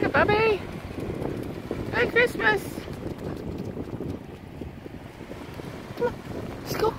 Hey, Bubby. Merry Christmas. Come on, let's go.